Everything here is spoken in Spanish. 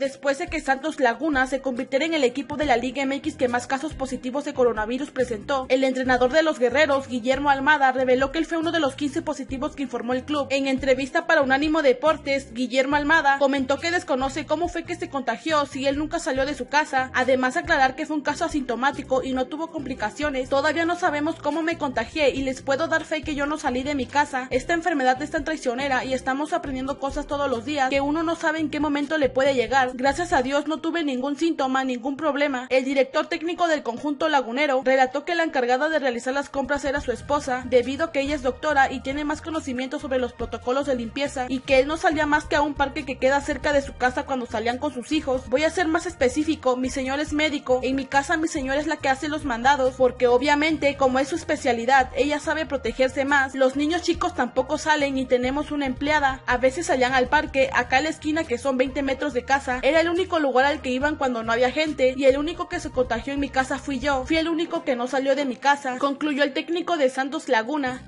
después de que Santos Laguna se convirtiera en el equipo de la Liga MX que más casos positivos de coronavirus presentó. El entrenador de los guerreros, Guillermo Almada, reveló que él fue uno de los 15 positivos que informó el club. En entrevista para Unánimo Deportes, Guillermo Almada comentó que desconoce cómo fue que se contagió si él nunca salió de su casa, además aclarar que fue un caso asintomático y no tuvo complicaciones. Todavía no sabemos cómo me contagié y les puedo dar fe que yo no salí de mi casa. Esta enfermedad es tan traicionera y estamos aprendiendo cosas todos los días que uno no sabe en qué momento le puede llegar. Gracias a Dios no tuve ningún síntoma, ningún problema. El director técnico del conjunto lagunero relató que la encargada de realizar las compras era su esposa, debido a que ella es doctora y tiene más conocimiento sobre los protocolos de limpieza y que él no salía más que a un parque que queda cerca de su casa cuando salían con sus hijos. Voy a ser más específico, mi señor es médico, en mi casa mi señor es la que hace los mandados, porque obviamente como es su especialidad, ella sabe protegerse más. Los niños chicos tampoco salen y tenemos una empleada. A veces salían al parque, acá en la esquina que son 20 metros de Era el único lugar al que iban cuando no había gente y el único que se contagió en mi casa fui yo. Fui el único que no salió de mi casa, concluyó el técnico de Santos Laguna.